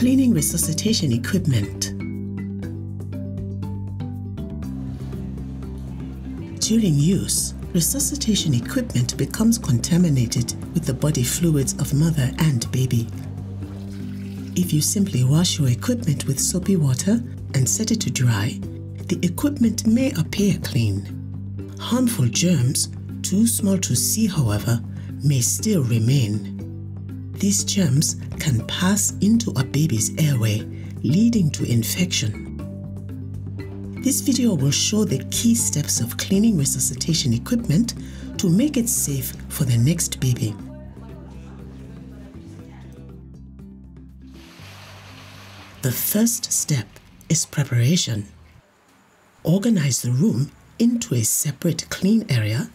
Cleaning resuscitation equipment. During use, resuscitation equipment becomes contaminated with the body fluids of mother and baby. If you simply wash your equipment with soapy water and set it to dry, the equipment may appear clean. Harmful germs, too small to see however, may still remain. These germs can pass into a baby's airway, leading to infection. This video will show the key steps of cleaning resuscitation equipment to make it safe for the next baby. The first step is preparation. Organize the room into a separate clean area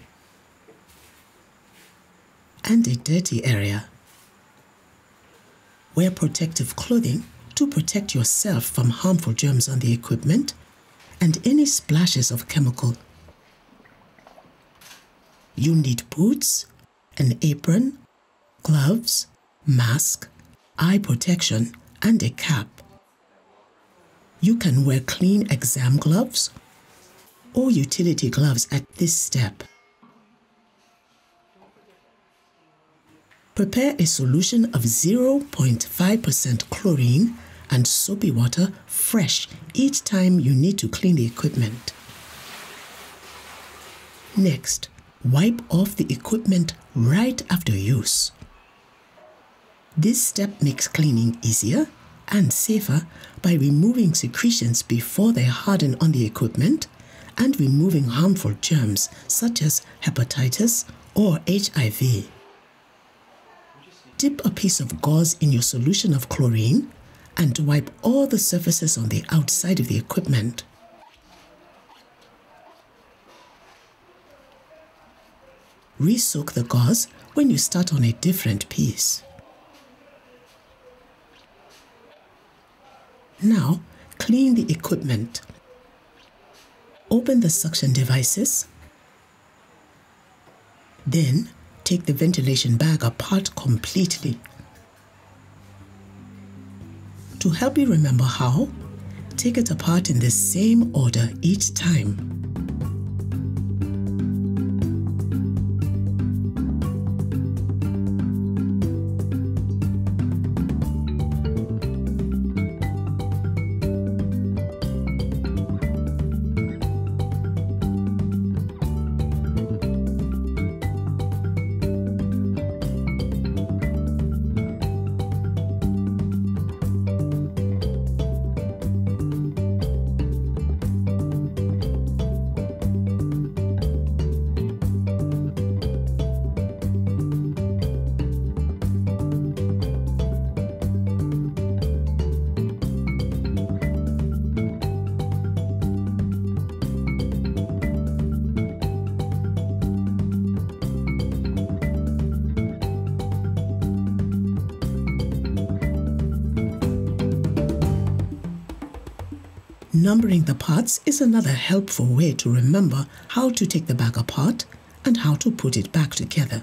and a dirty area. Wear protective clothing to protect yourself from harmful germs on the equipment and any splashes of chemical. You need boots, an apron, gloves, mask, eye protection, and a cap. You can wear clean exam gloves or utility gloves at this step. Prepare a solution of 0.5% chlorine and soapy water fresh each time you need to clean the equipment. Next, wipe off the equipment right after use. This step makes cleaning easier and safer by removing secretions before they harden on the equipment and removing harmful germs such as hepatitis or HIV. Dip a piece of gauze in your solution of chlorine and wipe all the surfaces on the outside of the equipment. Re-soak the gauze when you start on a different piece. Now, clean the equipment. Open the suction devices. Then, take the ventilation bag apart completely. To help you remember how, take it apart in the same order each time. Numbering the parts is another helpful way to remember how to take the bag apart and how to put it back together.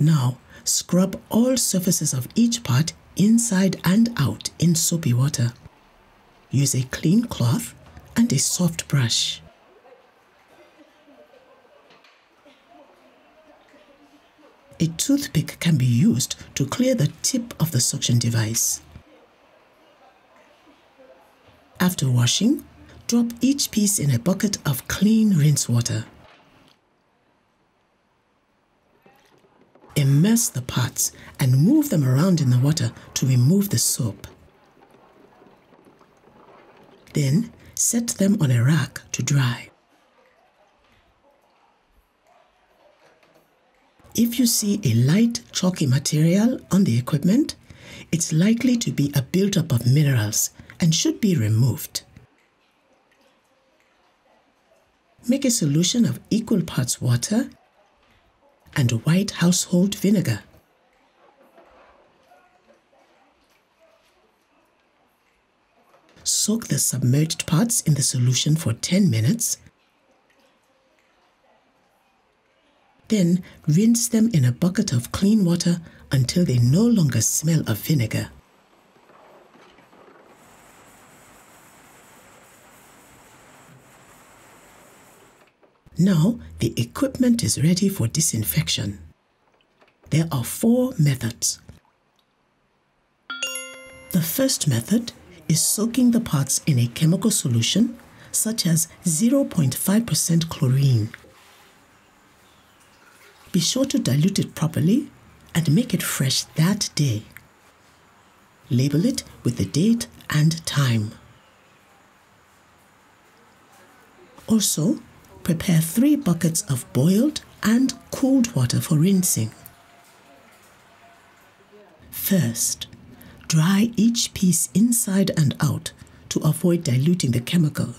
Now, scrub all surfaces of each part inside and out in soapy water. Use a clean cloth and a soft brush. A toothpick can be used to clear the tip of the suction device. After washing, drop each piece in a bucket of clean rinse water. Immerse the parts and move them around in the water to remove the soap. Then set them on a rack to dry. If you see a light chalky material on the equipment, it's likely to be a buildup of minerals and should be removed. Make a solution of equal parts water and white household vinegar. Soak the submerged parts in the solution for 10 minutes. Then rinse them in a bucket of clean water until they no longer smell of vinegar. Now the equipment is ready for disinfection. There are four methods. The first method is soaking the parts in a chemical solution such as 0.5% chlorine. Be sure to dilute it properly and make it fresh that day. Label it with the date and time. Also, prepare three buckets of boiled and cooled water for rinsing. First, dry each piece inside and out to avoid diluting the chemical.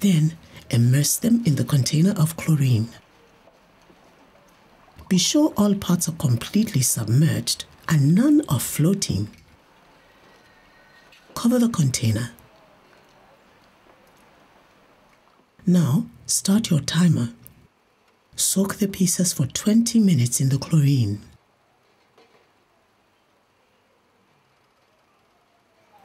Then, immerse them in the container of chlorine. Be sure all parts are completely submerged and none are floating. Cover the container. Now, start your timer. Soak the pieces for 20 minutes in the chlorine.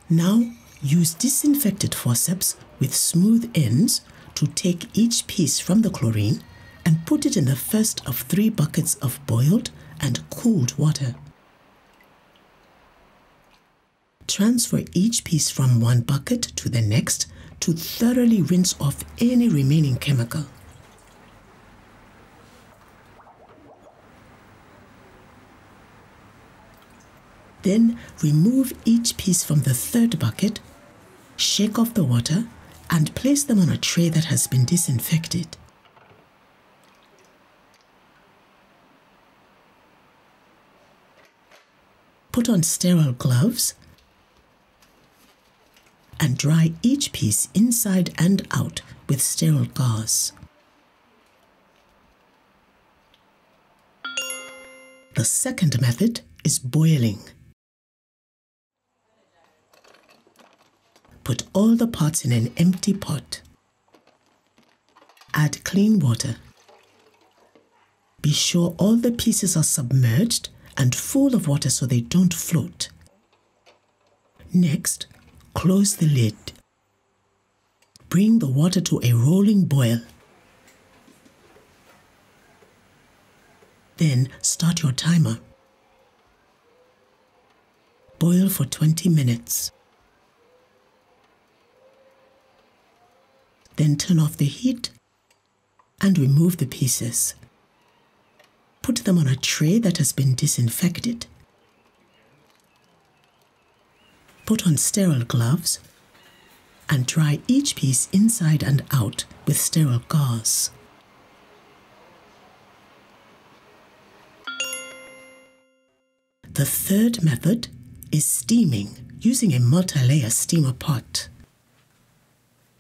Now, use disinfected forceps with smooth ends to take each piece from the chlorine and put it in the first of three buckets of boiled and cooled water. Transfer each piece from one bucket to the next to thoroughly rinse off any remaining chemical. Then remove each piece from the third bucket, shake off the water, and place them on a tray that has been disinfected. Put on sterile gloves and dry each piece inside and out with sterile gauze. The second method is boiling. Put all the pots in an empty pot. Add clean water. Be sure all the pieces are submerged and full of water so they don't float. Next, close the lid. Bring the water to a rolling boil. Then start your timer. Boil for 20 minutes. Then turn off the heat and remove the pieces. Put them on a tray that has been disinfected. Put on sterile gloves and dry each piece inside and out with sterile gauze. The third method is steaming using a multi-layer steamer pot.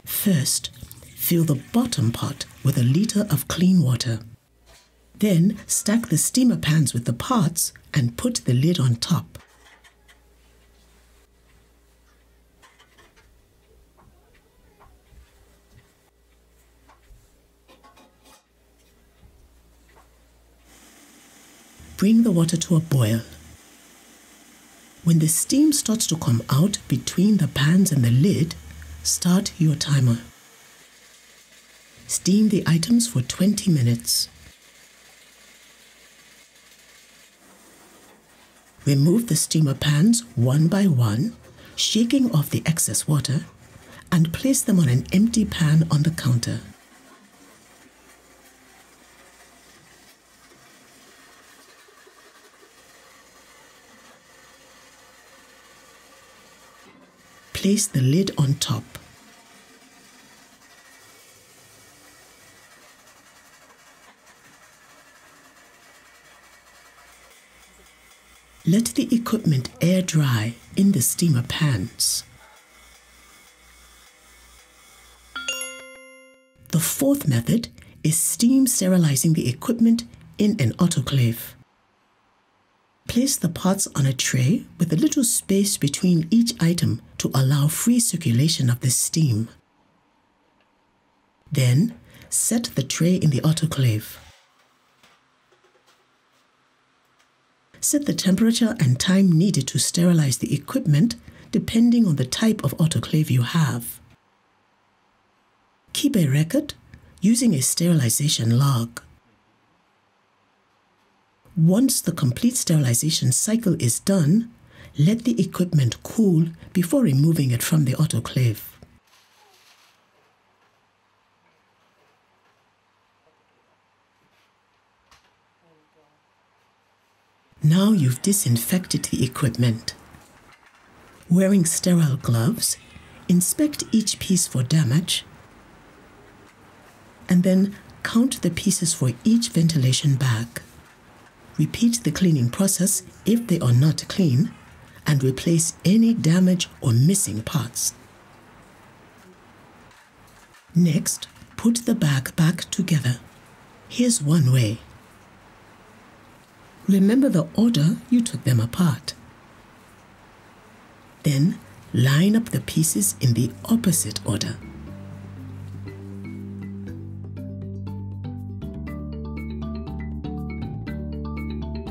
First, fill the bottom pot with a liter of clean water. Then stack the steamer pans with the pots and put the lid on top. Bring the water to a boil. When the steam starts to come out between the pans and the lid, start your timer. Steam the items for 20 minutes. Remove the steamer pans one by one, shaking off the excess water, and place them on an empty pan on the counter. Place the lid on top. Let the equipment air dry in the steamer pans. The fourth method is steam sterilizing the equipment in an autoclave. Place the pots on a tray with a little space between each item to allow free circulation of the steam. Then, set the tray in the autoclave. Set the temperature and time needed to sterilize the equipment depending on the type of autoclave you have. Keep a record using a sterilization log. Once the complete sterilization cycle is done, let the equipment cool before removing it from the autoclave. Now you've disinfected the equipment. Wearing sterile gloves, inspect each piece for damage and then count the pieces for each ventilation bag. Repeat the cleaning process if they are not clean and replace any damaged or missing parts. Next, put the bag back together. Here's one way. Remember the order you took them apart. Then line up the pieces in the opposite order.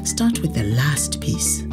Start with the last piece.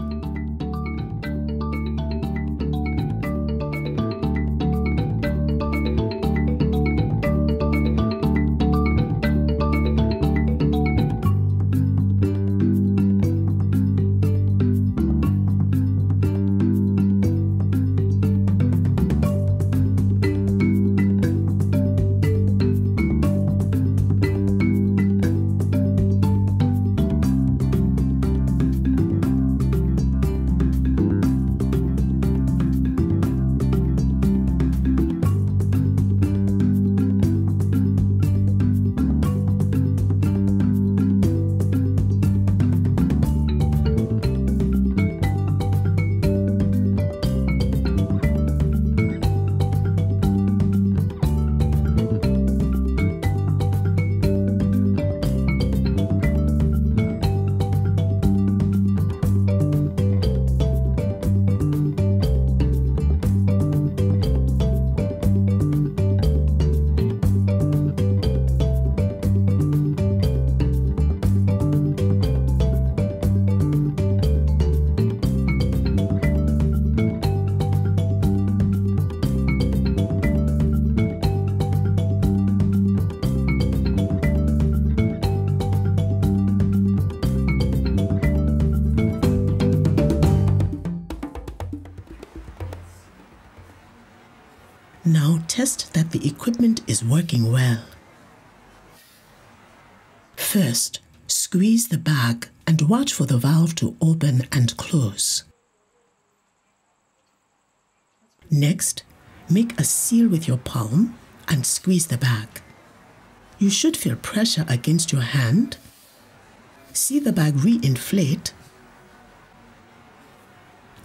The equipment is working well. First, squeeze the bag and watch for the valve to open and close. Next, make a seal with your palm and squeeze the bag. You should feel pressure against your hand. See the bag re-inflate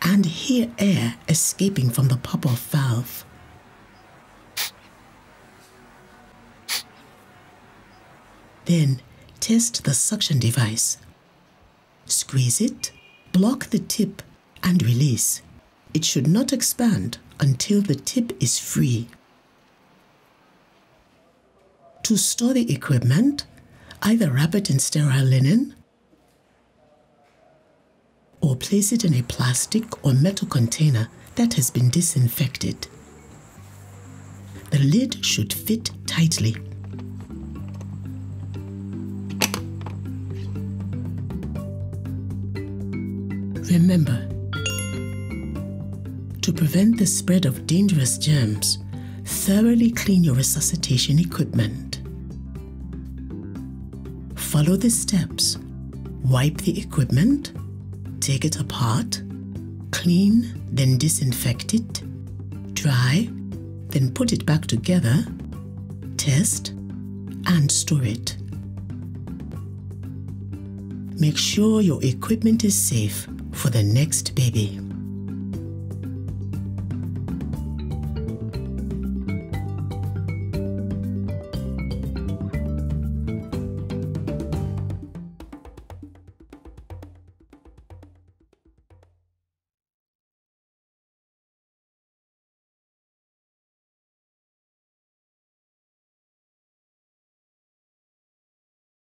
and hear air escaping from the pop-off valve. Then test the suction device. Squeeze it, block the tip, and release. It should not expand until the tip is free. To store the equipment, either wrap it in sterile linen or place it in a plastic or metal container that has been disinfected. The lid should fit tightly. Remember, to prevent the spread of dangerous germs, thoroughly clean your resuscitation equipment. Follow the steps. Wipe the equipment, take it apart, clean, then disinfect it, dry, then put it back together, test, and store it. Make sure your equipment is safe for the next baby.